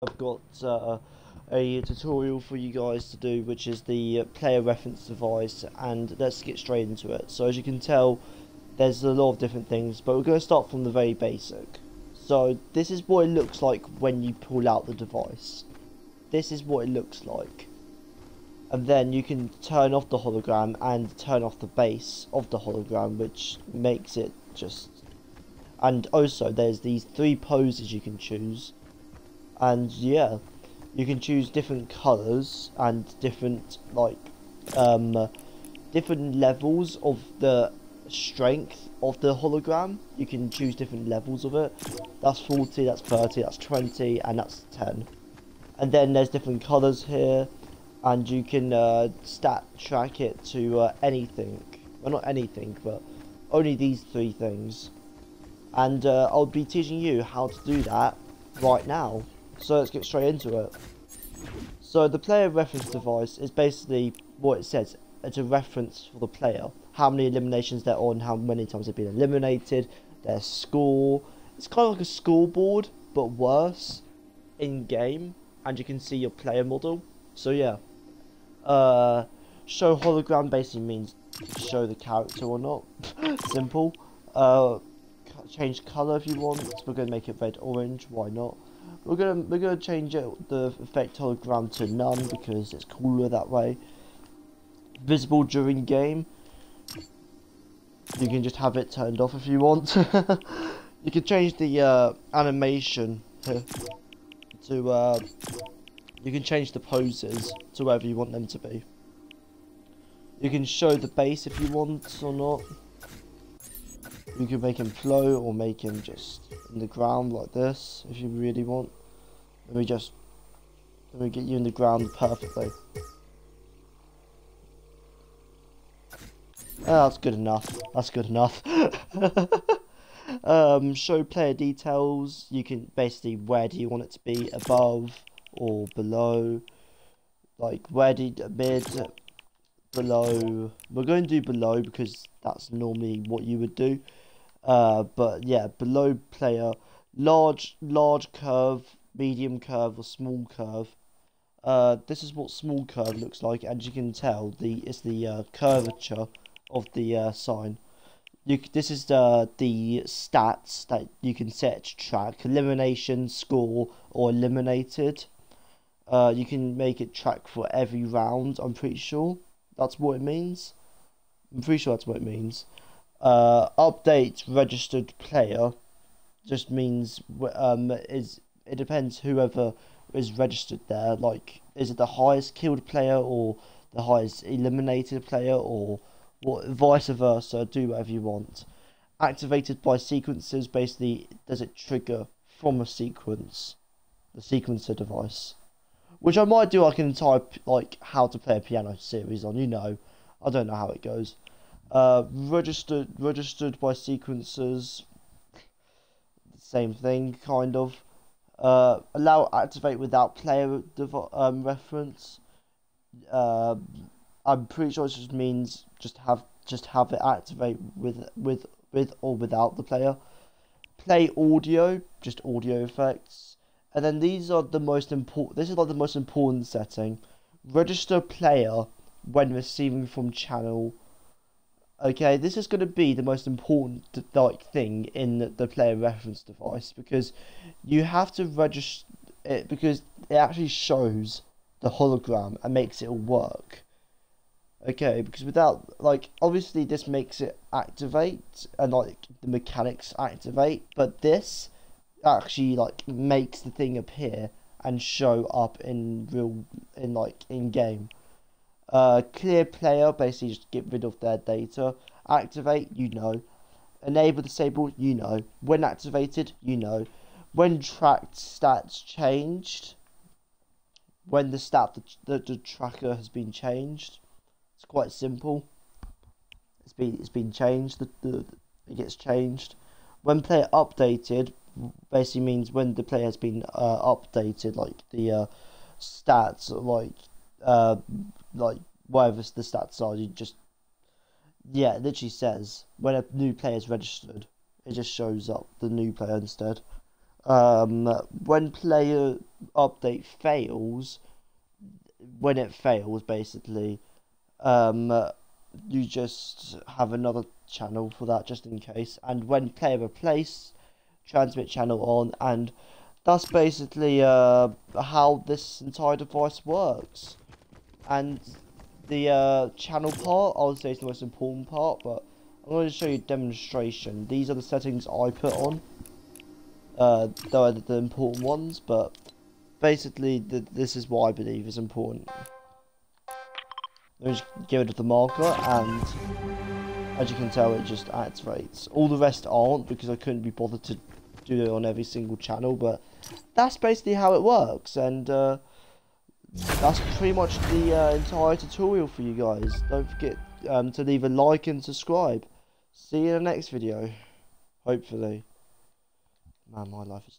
I've got uh, a tutorial for you guys to do which is the player reference device and let's get straight into it. So as you can tell there's a lot of different things but we're going to start from the very basic. So this is what it looks like when you pull out the device. This is what it looks like. And then you can turn off the hologram and turn off the base of the hologram which makes it just... And also there's these three poses you can choose and yeah you can choose different colors and different like um different levels of the strength of the hologram. You can choose different levels of it. That's 40 that's 30 that's 20 and that's 10 and then there's different colors here and you can uh, stat track it to uh, anything. Well not anything but only these three things. And uh, I'll be teaching you how to do that right now so let's get straight into it. So the player reference device is basically what it says. It's a reference for the player. How many eliminations they're on, how many times they've been eliminated, their score. It's kind of like a scoreboard, but worse in game. And you can see your player model. So yeah. Uh, show hologram basically means show the character or not. Simple. Uh, change colour if you want. We're going to make it red orange. Why not? We're gonna we're gonna change it, the effect hologram to none because it's cooler that way. Visible during game. You can just have it turned off if you want. you can change the uh, animation to uh, you can change the poses to wherever you want them to be. You can show the base if you want or not. You can make him float or make him just in the ground like this if you really want. Let me just let me get you in the ground perfectly. Oh, that's good enough. That's good enough. um, show player details. You can basically where do you want it to be above or below. Like where did mid below. We're going to do below because that's normally what you would do. Uh, but yeah, below player, large large curve medium curve or small curve. Uh, this is what small curve looks like, and you can tell the it's the uh, curvature of the uh, sign. You, this is the the stats that you can set to track elimination, score, or eliminated. Uh, you can make it track for every round. I'm pretty sure that's what it means. I'm pretty sure that's what it means. Uh, update registered player just means um is it depends whoever is registered there. Like, is it the highest killed player or the highest eliminated player or what? Vice versa. Do whatever you want. Activated by sequences. Basically, does it trigger from a sequence? The sequencer device, which I might do like an entire like how to play a piano series on. You know, I don't know how it goes. Uh, registered registered by sequences. Same thing, kind of. Uh, allow activate without player um, reference. Uh, I'm pretty sure it just means just have just have it activate with with with or without the player. Play audio, just audio effects, and then these are the most important. This is like the most important setting. Register player when receiving from channel okay this is going to be the most important like thing in the, player reference device because you have to register it because it actually shows the hologram and makes it work. Okay because without like obviously this makes it activate and like the mechanics activate but this actually like makes the thing appear and show up in real in like in game uh, clear player, basically just get rid of their data. Activate, you know. Enable disable, you know. When activated, you know. When tracked stats changed, when the stat the, the, the tracker has been changed, it's quite simple. It's been it's been changed. The, the it gets changed. When player updated, basically means when the player has been uh, updated, like the uh, stats, like uh, like whatever the stats are, you just yeah, it literally says when a new player is registered, it just shows up the new player instead. um, when player update fails, when it fails, basically, um, you just have another channel for that just in case. And when player replace, transmit channel on, and that's basically uh, how this entire device works. And the uh, channel part, I would say, is the most important part, but I'm going to show you a demonstration. These are the settings I put on. Uh, are the important ones, but basically, this is what I believe is important. Let me just get rid of the marker, and as you can tell, it just activates. All the rest aren't, because I couldn't be bothered to do it on every single channel, but that's basically how it works, and uh, that's pretty much the uh, entire tutorial for you guys. Don't forget um, to leave a like and subscribe. See you in the next video, hopefully. Man, my life is...